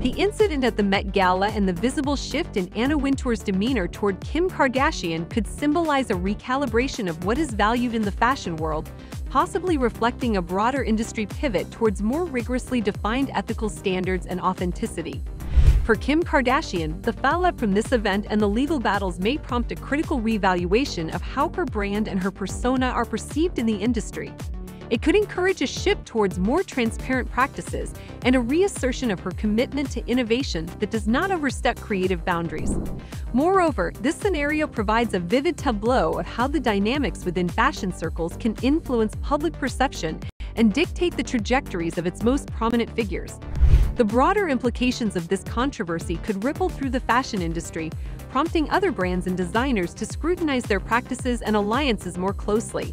The incident at the Met Gala and the visible shift in Anna Wintour's demeanor toward Kim Kardashian could symbolize a recalibration of what is valued in the fashion world, possibly reflecting a broader industry pivot towards more rigorously defined ethical standards and authenticity. For Kim Kardashian, the fallout from this event and the legal battles may prompt a critical reevaluation of how her brand and her persona are perceived in the industry. It could encourage a shift towards more transparent practices and a reassertion of her commitment to innovation that does not overstep creative boundaries. Moreover, this scenario provides a vivid tableau of how the dynamics within fashion circles can influence public perception and dictate the trajectories of its most prominent figures. The broader implications of this controversy could ripple through the fashion industry, prompting other brands and designers to scrutinize their practices and alliances more closely.